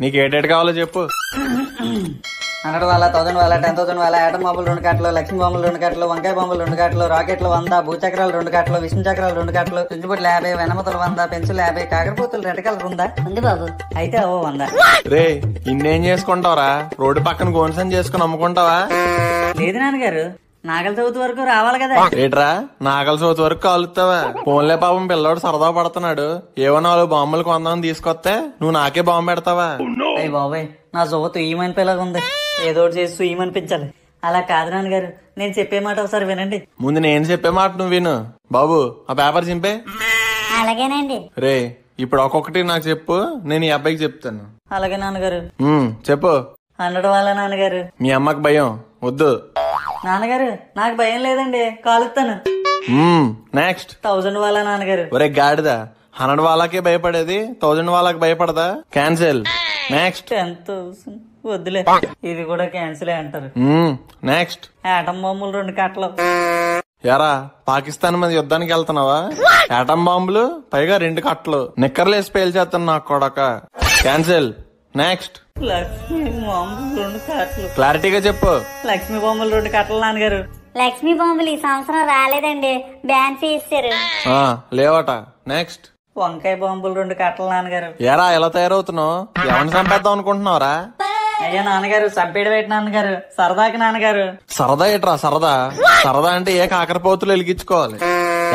నీకు ఏటేటి కావాలో చెప్పు. హండ్రెడ్ వాళ్ళ థౌసండ్ వాళ్ళ టెన్ థౌసండ్ వాళ్ళ ఆటం బాంబులు రెండు కట్టలు లక్ష్మీ బాంబులు రెండు కట్టలు వంకాయ బాంబులు రెండు కట్టలు రాకెట్లు వంద భూచక్రాలు రెండు కట్టలు విష్ణు చక్రాలు రెండు కట్టలు చుంచుబుట్లు యాభై వెనమతలు వంద పెన్సిల్ యాభై కాకరపూతులు రెడ్ కలర్ ఉందా? ఉంది బాబు. అయితే అవో వంద. రే ఇన్నేం చేసుకుంటావరా? రోడ్డు పక్కన గోన్సన్ చేసుకుని అమ్ముకుంటావా? లేదు నాన్నగారు. నాగల చవితి వరకు రావాలి కదా. ఏట్రా? నాగల సోతి వరకు కాలుస్తావా ఫోన్లే పాపం పిల్లోడు సరదా పడుతున్నాడు. ఏవో నాలుగు బాంబులు కొందామని తీసుకొస్తే నువ్వు నాకే బాంబు పెడతావా? అయ్యి బాబాయ్ నా జువ్వ తుయ్యమని పిల్లగా ఉంది. ఏదో ఒకటి చేసి తుయ్యమనిపించాలి అలా కాదు నాన్నగారు నేను చెప్పే మాట ఒకసారి వినండి. ముందు నేను చెప్పే మాట నువ్వు విను. బాబు ఆ పేపర్ చింపే. అలాగేనండి. రే ఇప్పుడు ఒక్కొక్కటి నాకు చెప్పు నేను ఈ అబ్బాయికి చెప్తాను. అలాగే నాన్నగారు. ఉమ్, చెప్పు. హండ్రెడ్ వాళ్ళ నాన్నగారు. మీ అమ్మకి భయం. వద్దు. నాన్నగారు నాకు భయం లేదండి. కాలుస్తాను. నెక్స్ట్ థౌజండ్ వాళ్ళ నాన్నగారు. ఒరే గాడిద హండ్రెడ్ వాళ్ళకే భయపడేది? థౌజండ్ వాళ్ళకి భయపడదా? క్యాన్సిల్ నెక్స్ట్ టెన్ థౌసండ్ వద్దులే. ఇది కూడా క్యాన్సిల్ అంటారు. నెక్స్ట్ ఆటం బొమ్మలు రెండు కట్టలు. ఎరా పాకిస్తాన్ మీద యుద్ధానికి వెళ్తున్నావా? ఆటం బాంబులు పైగా రెండు కట్టలు. నిక్కర్లు వేసి పేల్చేస్తాను నాకు కొడక. క్యాన్సిల్ నెక్స్ట్ లక్ష్మీ బొమ్మలు రెండు కట్టలు క్లారిటీగా చెప్పు. లక్ష్మీ బొమ్మలు రెండు కట్టలు నాన్నగారు. లక్ష్మీ బాంబులు ఈ సంవత్సరం రాలేదండి. బ్యాన్ చేశారు ఆ, లేవట. నెక్స్ట్ వంకాయ బొమ్మలు రెండు కట్టలు నాన్నగారు. ఎరా ఎలా తయారవుతున్నావు? ఎవరిని చంపేద్దాం అనుకుంటున్నావురా? అయ్యా నాన్నగారు చంపేడు పెట్టి నాన్నగారు? సరదాకి నాన్నగారు. సరదా ఏట్రా సరదా? సరదా అంటే ఏ కాకరపోతులు వెలిగించుకోవాలి?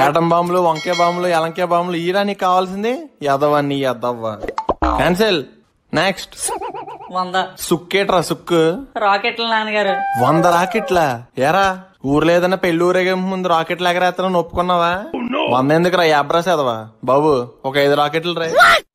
ఏటం బాంబులు వంకాయ బాంబులు ఎలంకాయ బాంబులు ఈరా నీకు కావాల్సింది? ఎదవని ఎదవ్వ క్యాన్సిల్ నెక్స్ట్ వంద. సుక్కేట్రా సుక్కు. రాకెట్లు నాన్నగారు. వంద రాకెట్లా? ఎరా ఊర్లో ఏదైనా పెళ్ళి ఊరేగే ముందు రాకెట్లు ఎగరేస్తానని ఒప్పుకున్నావా వంద ఎందుకు రా యాబ్రా చదవా బాబు ఒక ఐదు రాకెట్లు రా.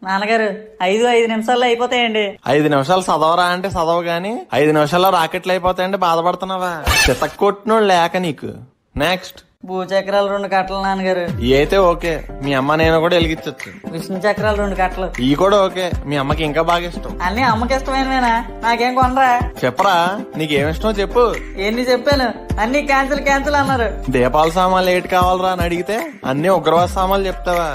నాన్నగారు ఐదు ఐదు నిమిషాల్లో అయిపోతాయండి. ఐదు నిమిషాలు చదవరా అంటే చదవ గాని ఐదు నిమిషాల్లో రాకెట్లు అయిపోతాయంటే బాధపడుతున్నావా? చితక్ కొట్టినోడు లేక నీకు. నెక్స్ట్ భూచక్రాలు రెండు కట్టలు నాన్నగారు. ఈ అయితే ఓకే. మీ అమ్మ నేను కూడా వెలిగించచ్చు. విష్ణు చక్రాలు రెండు కట్టలు. ఈ కూడా ఓకే. మీ అమ్మకి ఇంకా బాగా ఇష్టం. అన్ని అమ్మకి ఇష్టమైనవేనా? నాకేం కొనరా? చెప్పరా? నీకేమిష్టమో చెప్పు. ఎన్ని చెప్పాను? అన్ని క్యాన్సిల్ క్యాన్సిల్ అన్నారు. దీపావళి సామాన్లు ఏటి కావాలరా అని అడిగితే అన్ని ఉగ్రవాద సామాన్లు చెప్తావా?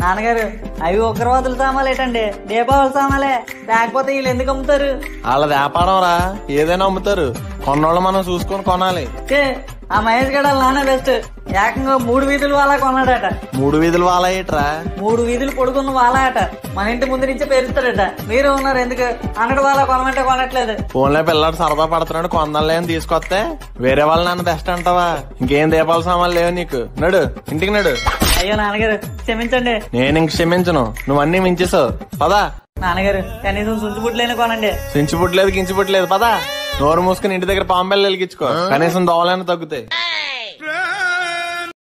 నాన్నగారు అవి ఉగ్రవాదుల సామాలు ఏంటండి? దీపావళి సామాలే లేకపోతే వీళ్ళు ఎందుకు అమ్ముతారు? వాళ్ళ వ్యాపారం రా. ఏదైనా అమ్ముతారు. కొన్నోళ్ళు మనం చూసుకొని కొనాలి. ఆ మహేష్ గడ నాన్న బెస్ట్ ఏకంగా మూడు వీధులు వాళ్ళ కొన్నాడట. మూడు వీధులు వాళ్ళ ఏట్రా? మూడు వీధులు పొడుకున్న వాళ్ళ అట మన ఇంటి ముందు నుంచే పేరుస్తాడట మీరు ఉన్నారు ఎందుకు? అన్నడు వాళ్ళ కొనమంటే కొనట్లేదు. ఫోన్లో పిల్లాడు సరదా పడుతున్నాడు కొందాలే అని తీసుకొస్తే వేరే వాళ్ళు నన్ను బెస్ట్ అంటావా? ఇంకేం దీపావళి సామాన్లు లేవు నీకు. నడు ఇంటికి నడు. అయ్యో నాన్నగారు క్షమించండి. నేను ఇంక క్షమించను. నువ్వు అన్ని మించేసావు. పదా. నాన్నగారు కనీసం సుంచుబుట్లైనా కొనండి. సించి పుట్టలేదు గించి పుట్టలేదు పదా. నోరు మూసుకుని ఇంటి దగ్గర పాంబెల్ వెలిగించుకో. కనీసం దోవలైనా తగ్గుతాయి.